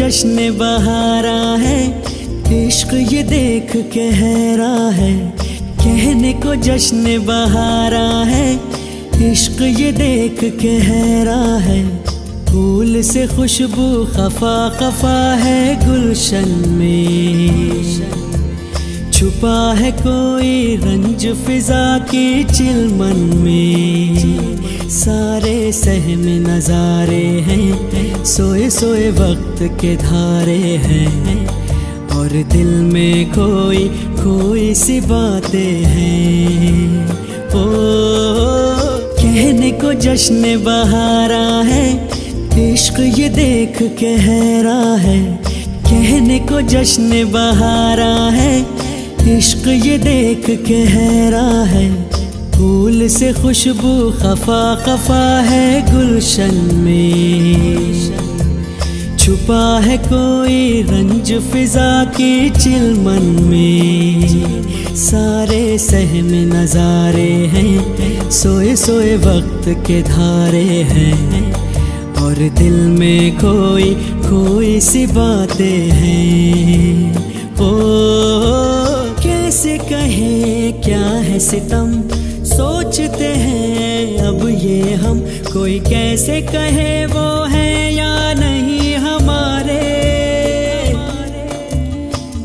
जश्न बहारा है। इश्क ये देख के हैरा है। कहने को जश्न बहारा है। इश्क ये देख के हैरा है। फूल से खुशबू खफा खफा है गुलशन में। छुपा है कोई रंज फिजा के चिलमन में। सारे सहम नजारे हैं, सोए सोए वक्त के धारे हैं। और दिल में कोई कोई सी बातें हैं। ओ, कहने को जश्न बहारा है, इश्क ये देख के हैरा है। कहने को जश्न बहारा है, इश्क ये देख के हैरा है। फूल से खुशबू खफा खफा है गुलशन में। छुपा है कोई रंज फिजा की चिलमन में। सारे सहम नजारे हैं, सोए सोए वक्त के धारे हैं। और दिल में कोई कोई सी बातें हैं। ओ, कैसे कहें, क्या है सितम? सोचते हैं, अब ये हम कोई कैसे कहे वो है या नहीं हमारे?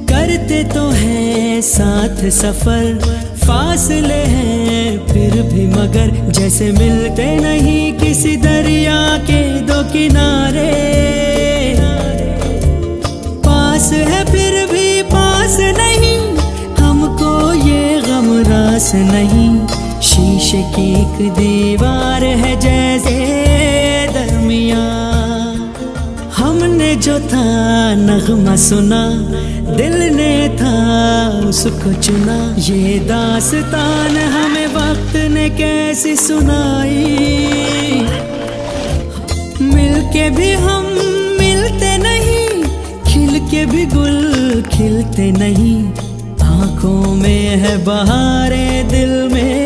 करते तो हैं, साथ सफ़र फासले हैं, फिर भी मगर जैसे मिलते नहीं किसी दरिया के दो किनारे। पास है फिर भी पास नहीं, हमको ये गम रास नहीं। शीशे की एक दीवार है जैसे दरमिया। हमने जो था, नगमा सुना, दिल ने था, उसको चुना। ये दास्तान हमें वक्त ने कैसी सुनाई। मिलके भी हम मिलते नहीं खिल के भी गुल खिलते नहीं। आँखों में है बहारे दिल में।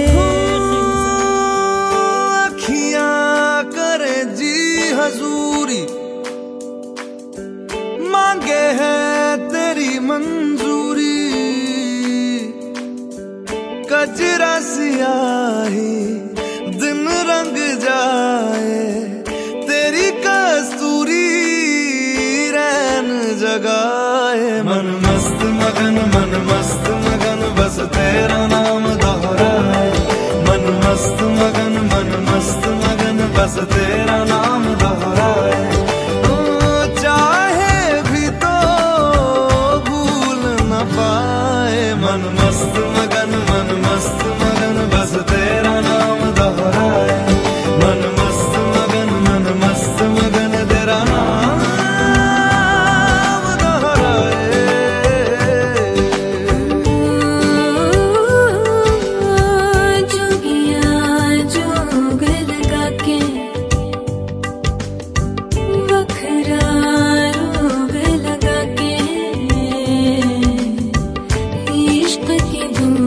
मंजूरी कजरा सियाही इश्क की धुन